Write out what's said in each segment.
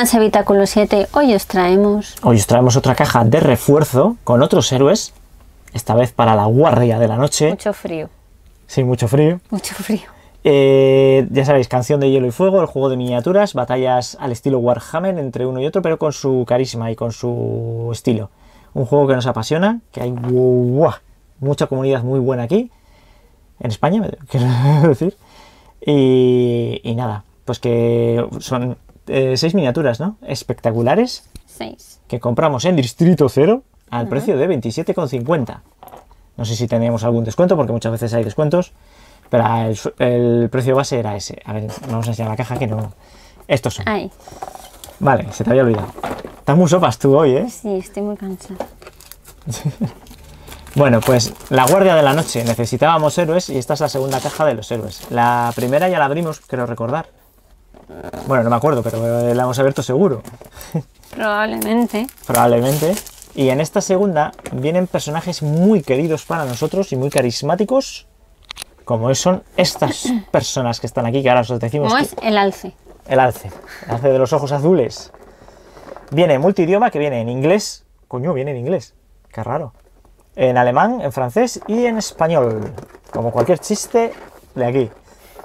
más Habitáculo 7, hoy os traemos... Hoy os traemos otra caja de refuerzo con otros héroes, esta vez para la guardia de la noche. Mucho frío, Sí, mucho frío. mucho frío. Eh, ya sabéis, canción de hielo y fuego, el juego de miniaturas, batallas al estilo Warhammer entre uno y otro, pero con su carisma y con su estilo. Un juego que nos apasiona, que hay mucha comunidad muy buena aquí, en España, quiero decir. Y, y nada, pues que son eh, seis miniaturas, ¿no? Espectaculares, 6. que compramos en Distrito Cero al precio de 27,50. No sé si tenemos algún descuento, porque muchas veces hay descuentos, pero el precio base era ese. A ver, vamos a enseñar la caja que no. Estos son. Ay, Vale, se te había olvidado. Estás muy sopas tú hoy, ¿eh? sí, estoy muy cansada. Bueno, pues la Guardia de la Noche. Necesitábamos héroes y esta es la segunda caja de los héroes. La primera ya la abrimos, creo recordar. Bueno, no me acuerdo, pero la hemos abierto seguro. Probablemente. probablemente. Y en esta segunda vienen personajes muy queridos para nosotros y muy carismáticos, como son estas personas que están aquí, que ahora os decimos ¿Cómo que- es el alce? el alce, el alce de los ojos azules. Viene multidioma, que viene en inglés, coño, viene en inglés, qué raro. En alemán, en francés y en español, como cualquier chiste de aquí.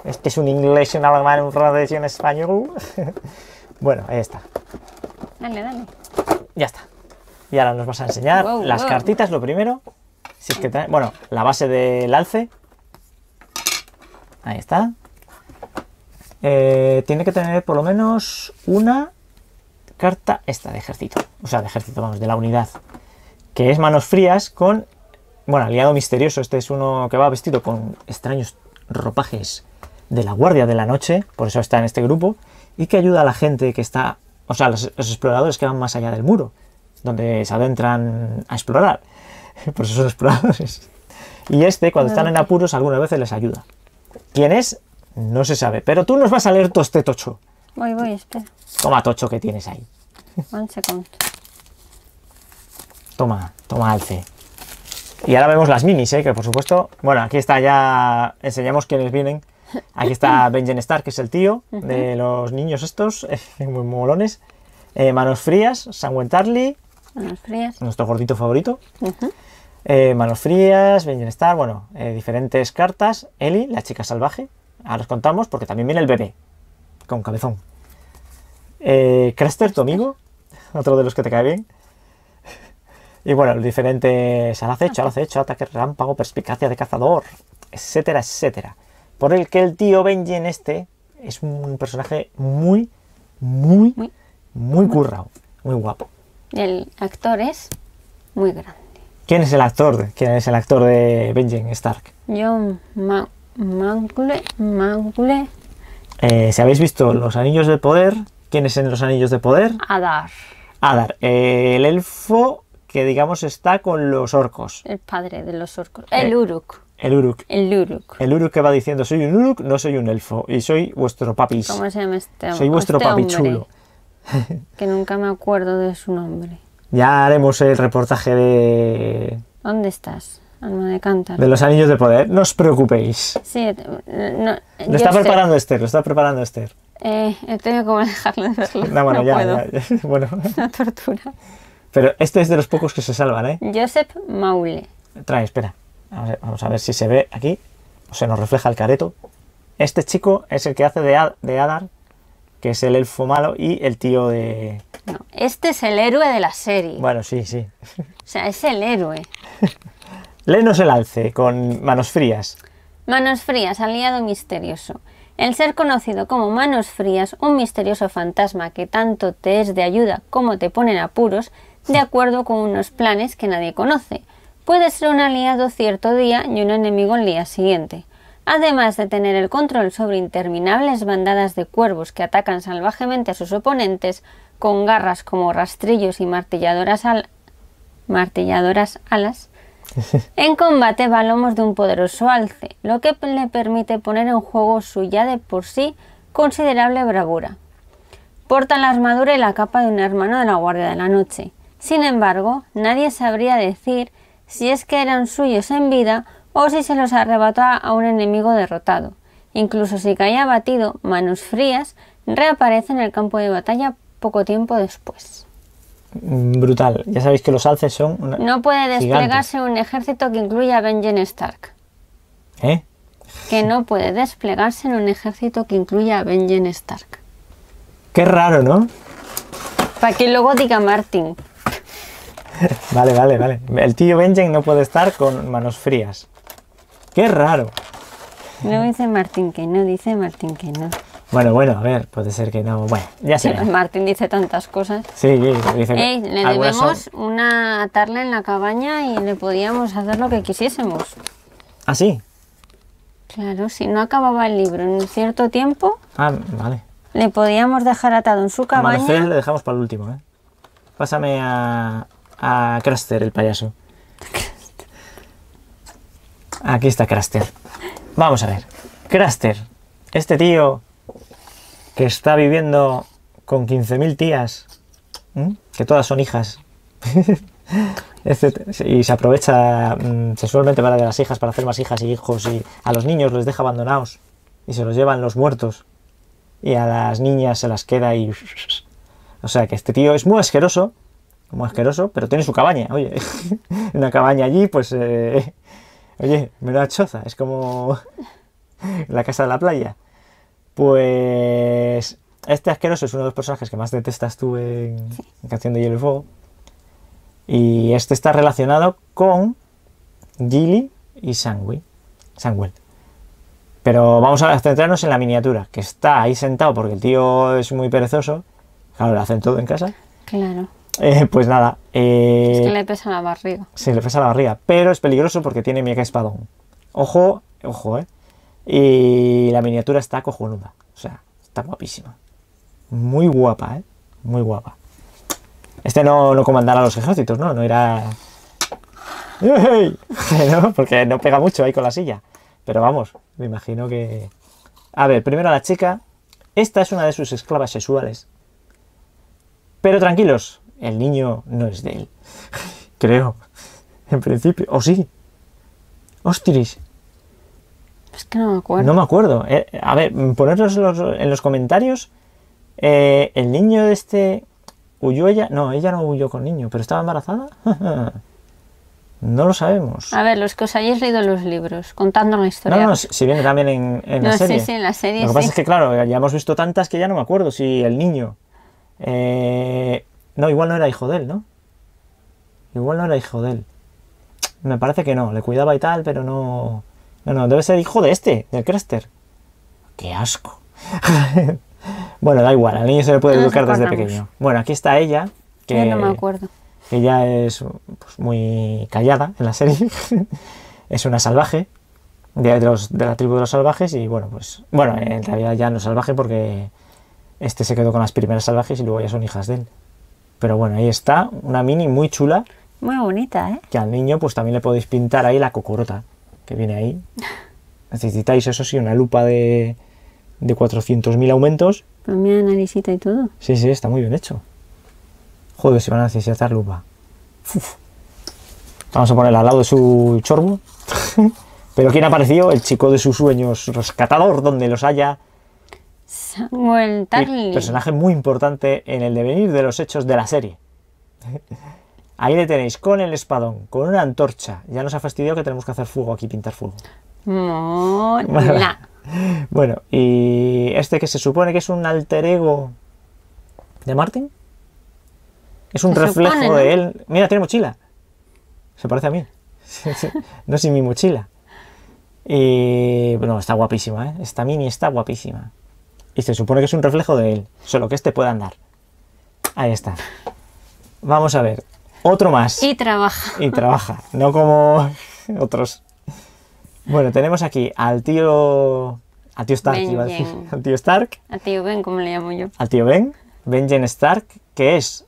Este es un inglés, un alemán, un francés y un español. bueno, ahí está. Dale, dale. Ya está. Y ahora nos vas a enseñar Wow, las wow. cartitas, lo primero. Si es que trae- bueno, la base del alce. Ahí está. Eh, tiene que tener por lo menos una carta esta de ejército. O sea, de ejército, vamos, de la unidad. Que es manos frías con. Bueno, aliado misterioso. Este es uno que va vestido con extraños ropajes de la guardia de la noche. Por eso está en este grupo. Y que ayuda a la gente que está. O sea, los, los exploradores que van más allá del muro. Donde se adentran a explorar. Por eso son exploradores. Y este, cuando están en apuros, algunas veces les ayuda. ¿Quién es? No se sabe. Pero tú nos vas a leer todo este tocho. Voy, voy, espera. Toma tocho que tienes ahí. One second. Toma, toma alce. Y ahora vemos las minis, ¿eh? que por supuesto, bueno, aquí está ya, enseñamos quiénes vienen. Aquí está Benjen Stark, que es el tío de los niños estos, muy molones. Eh, Manos Frías, Sam Tarly, Manos frías. nuestro gordito favorito. Eh, Manos Frías, Benjen Stark, bueno, eh, diferentes cartas. Ellie, la chica salvaje. Ahora os contamos porque también viene el bebé, con cabezón. Eh, Craster, tu amigo, otro de los que te cae bien. Y bueno, los diferentes al acecho, al acecho, ataque relámpago, perspicacia de cazador, etcétera, etcétera. Por el que el tío Benjen este es un personaje muy, muy, Muy. muy currado, muy guapo. Y el actor es muy grande. ¿Quién es el actor? ¿Quién es el actor de Benjen Stark? John Ma Mangle, Mangle Eh, si habéis visto los Anillos de Poder, ¿quién es en los Anillos de Poder? Adar, Adar, eh, el elfo que digamos está con los orcos. el padre de los orcos. El Eh. Uruk, El Uruk. el Uruk. El Uruk que va diciendo, soy un Uruk, no soy un elfo. Y soy vuestro papis. ¿Cómo se llama este Soy vuestro este papi chulo. Que nunca me acuerdo de su nombre. Ya haremos el reportaje de, ¿Dónde estás? Alma de cántaro. de los Anillos de Poder. No os preocupéis. Sí, eh, no, Lo está sé. preparando Esther, lo está preparando Esther. Eh, he tenido como dejarlo de verlo. No, bueno, no ya, puedo. ya, ya. Bueno, Una tortura. pero este es de los pocos que se salvan, ¿eh? Joseph Maule. Trae, espera. Vamos a, ver, vamos a ver si se ve aquí. O se nos refleja el careto. Este chico es el que hace de, Ad- de Adar, que es el elfo malo, y el tío de... No, este es el héroe de la serie. Bueno, sí, sí. O sea, es el héroe. Léenos el alce con manos frías. Manos Frías, aliado misterioso. El ser conocido como Manos Frías, un misterioso fantasma que tanto te es de ayuda como te pone en apuros, de acuerdo con unos planes que nadie conoce. Puede ser un aliado cierto día y un enemigo el día siguiente. Además de tener el control sobre interminables bandadas de cuervos que atacan salvajemente a sus oponentes, con garras como rastrillos y martilladoras, al- martilladoras alas, en combate va a lomos de un poderoso alce, lo que le permite poner en juego su ya de por sí considerable bravura. Porta la armadura y la capa de un hermano de la Guardia de la Noche. Sin embargo, nadie sabría decir si es que eran suyos en vida o si se los arrebató a un enemigo derrotado. Incluso si caía abatido, manos frías, reaparece en el campo de batalla poco tiempo después. Brutal. Ya sabéis que los alces son... una- No puede gigantes. desplegarse un ejército que incluya a Benjen Stark. ¿Eh? Que no puede desplegarse en un ejército que incluya a Benjen Stark. Qué raro, ¿no? Para que luego diga Martin. Vale, vale, vale. El tío Benjen no puede estar con manos frías. Qué raro. No dice Martin que no, dice Martin que no. Bueno, bueno, a ver, puede ser que no. Bueno, ya sé. Martin dice tantas cosas. Sí, sí, dice Ey, le son- debemos una atarla en la cabaña y le podíamos hacer lo que quisiésemos. Ah, sí. Claro, si no acababa el libro en cierto tiempo, Ah, vale. le podíamos dejar atado en su A Manos frías cabaña. le dejamos para el último, ¿eh? Pásame a, a Craster, el payaso. Aquí está Craster. Vamos a ver. Craster, este tío que está viviendo con 15.000 tías, que todas son hijas, y se aprovecha mm, sexualmente para de las hijas para hacer más hijas y hijos y a los niños los deja abandonados y se los llevan los muertos y a las niñas se las queda y o sea que este tío es muy asqueroso muy asqueroso pero tiene su cabaña oye una cabaña allí pues eh, oye menuda choza es como la casa de la playa pues este asqueroso es uno de los personajes que más detestas tú en, en Canción de Hielo y Fuego y este está relacionado con Gilly y Sangui. Sangwell. Pero vamos a centrarnos en la miniatura, que está ahí sentado porque el tío es muy perezoso. Claro, lo hacen todo en casa. Claro, Eh, pues nada, eh, es que le pesa la barriga. se le pesa la barriga, pero es peligroso porque tiene mega espadón. Ojo, ojo, eh. Y la miniatura está cojonuda. O sea, está guapísima. Muy guapa, eh. Muy guapa. Este no, no comandará los ejércitos, ¿no? No irá. ¡Ey! ¿No? Porque no pega mucho ahí con la silla. Pero vamos, me imagino que. A ver, primero la chica. Esta es una de sus esclavas sexuales. Pero tranquilos, el niño no es de él. Creo. En principio. ¿O sí? Ostris. Es que no me acuerdo. No me acuerdo. Eh, a ver, ponerlos en los, en los comentarios. eh, el niño de este. ¿Huyó ella? No, ella no huyó con niño, pero estaba embarazada. no lo sabemos. A ver, los que os hayáis leído los libros, contando la historia. No, no, si viene también en, en la No, sí, serie. sí, en la serie Lo que pasa sí. es que, claro, ya hemos visto tantas que ya no me acuerdo si el niño. eh, no, igual no era hijo de él, ¿no? Igual no era hijo de él. Me parece que no, le cuidaba y tal, pero no. No, no, debe ser hijo de este, del Craster. ¡Qué asco! bueno, da igual, al niño se le puede No educar desde pequeño. Bueno, aquí está ella, que, Yo no me acuerdo. que ya es pues, muy callada en la serie. es una salvaje de, de los- de la tribu de los salvajes y bueno, pues bueno, en realidad ya no es salvaje porque este se quedó con las primeras salvajes y luego ya son hijas de él. Pero bueno, ahí está, una mini muy chula Muy bonita, ¿eh? que al niño pues también le podéis pintar ahí la cocorota que viene ahí. Necesitáis eso sí, una lupa de, de 400.000 aumentos. Pero mira narisita y todo. Sí, sí, está muy bien hecho. Joder, se van a necesitar lupa. Uf. Vamos a ponerla al lado de su chorbo. Pero ¿quién ha aparecido? El chico de sus sueños, rescatador, donde los haya. Samuel Tarly. Personaje muy importante en el devenir de los hechos de la serie. Ahí le tenéis, con el espadón, con una antorcha. Ya nos ha fastidiado que tenemos que hacer fuego aquí, pintar fuego. Mola. Bueno, y este que se supone que es un alter ego de Martin. Es un reflejo supone, ¿no? de él. Mira, tiene mochila. Se parece a mí. no sin mi mochila. Y bueno, está guapísima, ¿eh? Esta mini está guapísima. Y se supone que es un reflejo de él. Solo que este puede andar. Ahí está. Vamos a ver. Otro más Y trabaja. y trabaja, no como otros. Bueno, tenemos aquí al tío. Al tío Stark, iba a decir. Al tío Stark, A tío Ben, como le llamo yo. al tío Ben, Benjen Stark, que es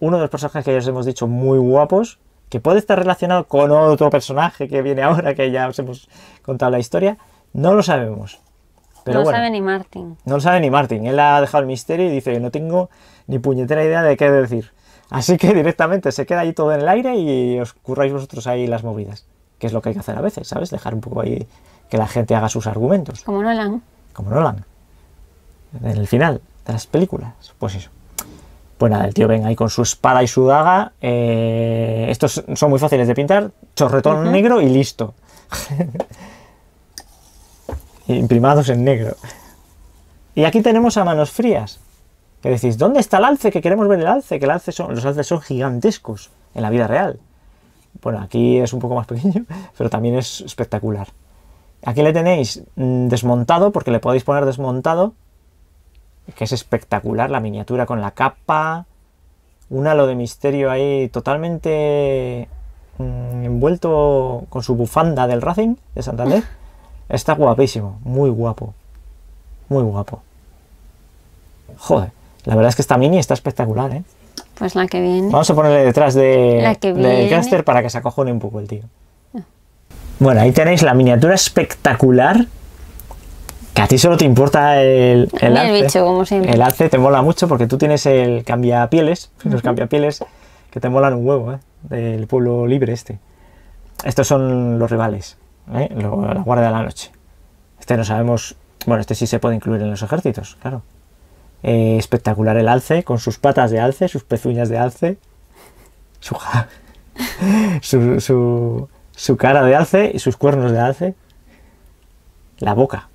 uno de los personajes que ya os hemos dicho muy guapos, que puede estar relacionado con otro personaje que viene ahora, que ya os hemos contado la historia. No lo sabemos. Pero no bueno, sabe ni Martin. no lo sabe ni Martin. Él ha dejado el misterio y dice: No tengo ni puñetera idea de qué decir. Así que directamente se queda ahí todo en el aire y os curráis vosotros ahí las movidas. Que es lo que hay que hacer a veces, ¿sabes? Dejar un poco ahí que la gente haga sus argumentos. Como Nolan. Como Nolan. En el final de las películas. Pues eso. Pues nada, el tío venga ahí con su espada y su daga. eh, estos son muy fáciles de pintar. Chorretón negro y listo. Imprimados en negro. Y aquí tenemos a manos frías. Que decís, ¿dónde está el alce? Que queremos ver el alce. Que el alce son, los alces son gigantescos en la vida real. Bueno, aquí es un poco más pequeño, pero también es espectacular. Aquí le tenéis mm, desmontado, porque le podéis poner desmontado, que es espectacular, la miniatura con la capa, un halo de misterio ahí totalmente mm, envuelto con su bufanda del Racing de Santander. Está guapísimo, muy guapo, muy guapo. Joder, la verdad es que esta mini está espectacular, ¿eh? Pues la que viene. Vamos a ponerle detrás de, La que viene. caster para que se acojone un poco el tío. Bueno, ahí tenéis la miniatura espectacular. Que a ti solo te importa el, el mí el alce. bicho, como siempre. El alce te mola mucho porque tú tienes el cambiapieles, los cambiapieles que te molan un huevo, ¿eh? Del pueblo libre este. Estos son los rivales, ¿eh? La Guardia de la Noche. Este no sabemos. Bueno, este sí se puede incluir en los ejércitos, claro. Eh, espectacular el alce, con sus patas de alce, sus pezuñas de alce, su, su, su, cara de alce y sus cuernos de alce. La boca.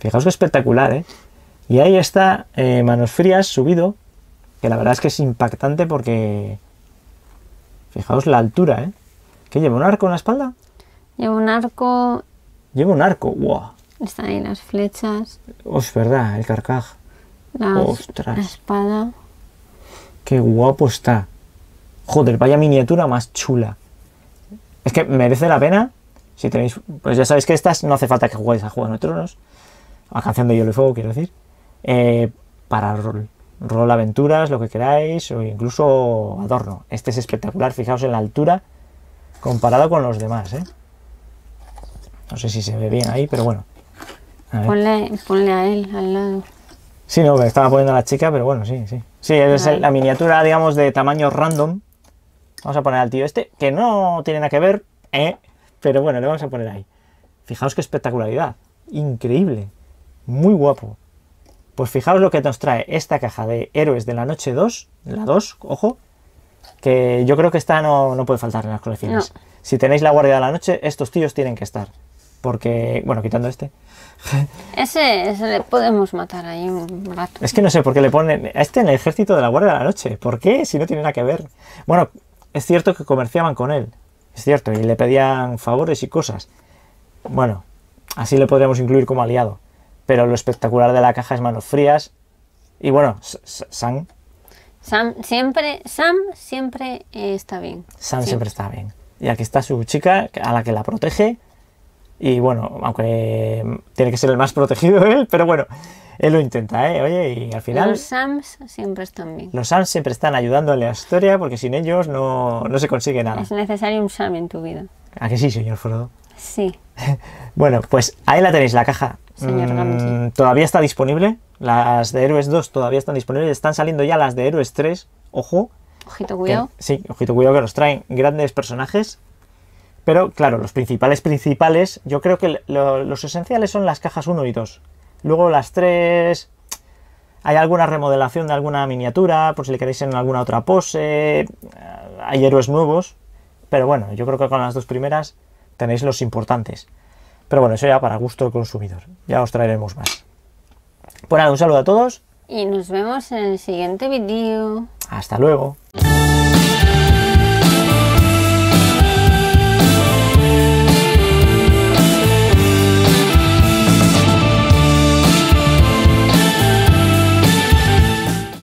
Fijaos que espectacular, ¿eh? Y ahí está eh, Manos Frías subido, que la verdad es que es impactante porque... Fijaos la altura, ¿eh? ¿Qué lleva? ¿Un arco en la espalda? Lleva un arco, Lleva un arco, ¡wow! están ahí las flechas, Oh, es verdad, el carcaj. las- Ostras. la espada. Qué guapo está. Joder, vaya miniatura más chula. Es que merece la pena. Si tenéis. Pues ya sabéis que estas no hace falta que juguéis a Juego de Tronos. A Canción de Hielo y Fuego, quiero decir. eh, para rol. Rol aventuras, lo que queráis. O incluso adorno. Este es espectacular. Fijaos en la altura. Comparado con los demás, ¿eh? No sé si se ve bien ahí, pero bueno. A ver. Ponle, ponle a él al lado. Sí, no, me estaba poniendo a la chica, pero bueno, sí, sí. Sí, es el- la miniatura, digamos, de tamaño random. Vamos a poner al tío este, que no tiene nada que ver, ¿eh? pero bueno, le vamos a poner ahí. Fijaos qué espectacularidad. Increíble. Muy guapo. Pues fijaos lo que nos trae esta caja de Héroes de la Noche 2, la 2, ojo, que yo creo que esta no, no puede faltar en las colecciones. No. Si tenéis la Guardia de la Noche, estos tíos tienen que estar. Porque, bueno, quitando este, Ese, ese le podemos matar ahí un rato. Es que no sé por qué le ponen a este en el ejército de la Guardia de la Noche. ¿Por qué? Si no tiene nada que ver. Bueno, es cierto que comerciaban con él. Es cierto, y le pedían favores y cosas. Bueno, así le podríamos incluir como aliado. Pero lo espectacular de la caja es manos frías. Y bueno, Sam, Sam siempre, Sam siempre eh, está bien. Sam Sí. siempre está bien. Y aquí está su chica a la que la protege. Y bueno, aunque tiene que ser el más protegido él, pero bueno, él lo intenta, ¿eh? Oye, y al final... Los Sams siempre están bien. Los Sams siempre están ayudando en la historia porque sin ellos no, no se consigue nada. Es necesario un Sam en tu vida. ¿A que sí, señor Frodo? Sí. Bueno, pues ahí la tenéis, la caja. Señor Mm, todavía está disponible. Las de Héroes 2 todavía están disponibles. Están saliendo ya las de Héroes 3. Ojo. Ojito, que- cuidado. sí, ojito, cuidado que nos traen grandes personajes. Pero claro, los principales principales, yo creo que lo- los esenciales son las cajas 1 y 2. Luego las 3... Hay alguna remodelación de alguna miniatura, por si le queréis en alguna otra pose. eh, Hay héroes nuevos. Pero bueno, yo creo que con las dos primeras tenéis los importantes. Pero bueno, eso ya para gusto del consumidor. Ya os traeremos más. Pues nada, un saludo a todos. Y nos vemos en el siguiente vídeo. Hasta luego.